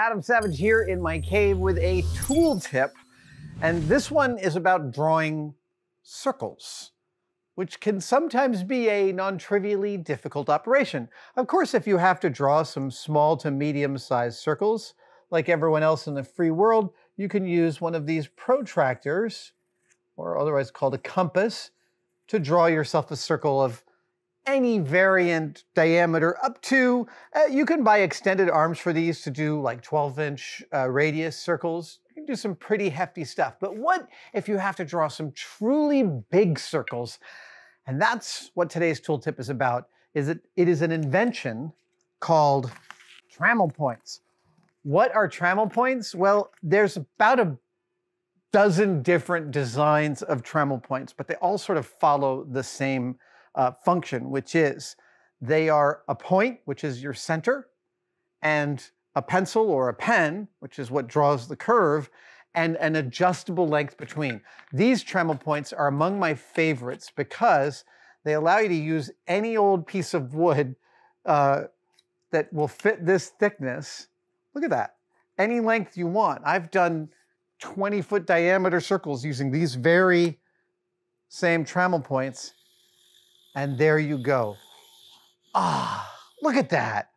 Adam Savage here in my cave with a tool tip. And this one is about drawing circles, which can sometimes be a non-trivially difficult operation. Of course, if you have to draw some small to medium-sized circles, like everyone else in the free world, you can use one of these protractors, or otherwise called a compass, to draw yourself a circle of any variant diameter up to, uh, you can buy extended arms for these to do like 12 inch uh, radius circles. You can do some pretty hefty stuff. But what if you have to draw some truly big circles? And that's what today's tooltip is about, is it, it is an invention called trammel points. What are trammel points? Well, there's about a dozen different designs of trammel points, but they all sort of follow the same uh, function, which is they are a point, which is your center, and a pencil or a pen, which is what draws the curve, and an adjustable length between. These trammel points are among my favorites because they allow you to use any old piece of wood uh, that will fit this thickness. Look at that. Any length you want. I've done 20 foot diameter circles using these very same trammel points and there you go. Ah, look at that.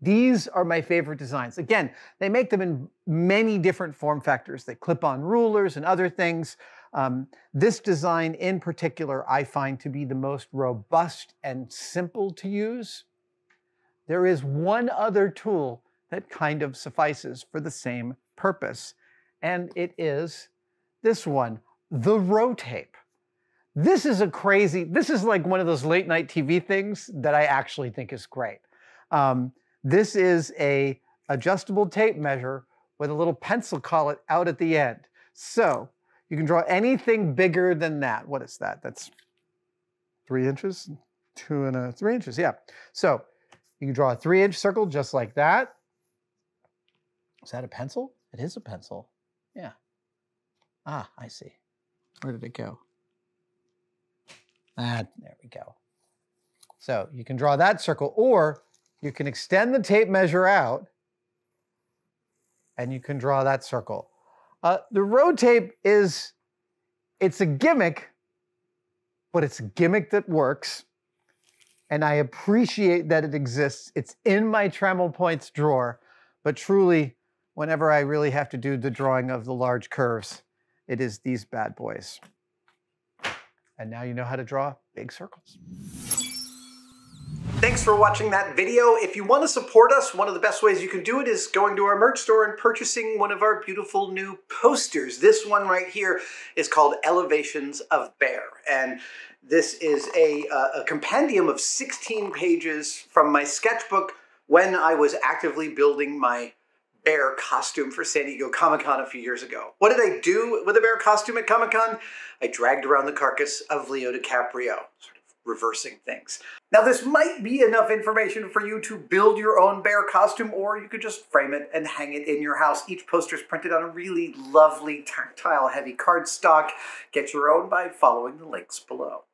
These are my favorite designs. Again, they make them in many different form factors. They clip on rulers and other things. Um, this design in particular, I find to be the most robust and simple to use. There is one other tool that kind of suffices for the same purpose, and it is this one, the Rotape. This is a crazy, this is like one of those late night TV things that I actually think is great. Um, this is a adjustable tape measure with a little pencil collet out at the end. So you can draw anything bigger than that. What is that? That's three inches, two and a three inches, yeah. So you can draw a three inch circle just like that. Is that a pencil? It is a pencil, yeah. Ah, I see. Where did it go? Ah, there we go. So you can draw that circle, or you can extend the tape measure out and you can draw that circle. Uh, the tape is, it's a gimmick, but it's a gimmick that works. And I appreciate that it exists. It's in my Trammel Points drawer, but truly, whenever I really have to do the drawing of the large curves, it is these bad boys. And now you know how to draw big circles. Thanks for watching that video. If you want to support us, one of the best ways you can do it is going to our merch store and purchasing one of our beautiful new posters. This one right here is called Elevations of Bear. And this is a, uh, a compendium of 16 pages from my sketchbook when I was actively building my bear costume for San Diego Comic Con a few years ago. What did I do with a bear costume at Comic Con? I dragged around the carcass of Leo DiCaprio, sort of reversing things. Now, this might be enough information for you to build your own bear costume, or you could just frame it and hang it in your house. Each poster is printed on a really lovely, tactile, heavy cardstock. Get your own by following the links below.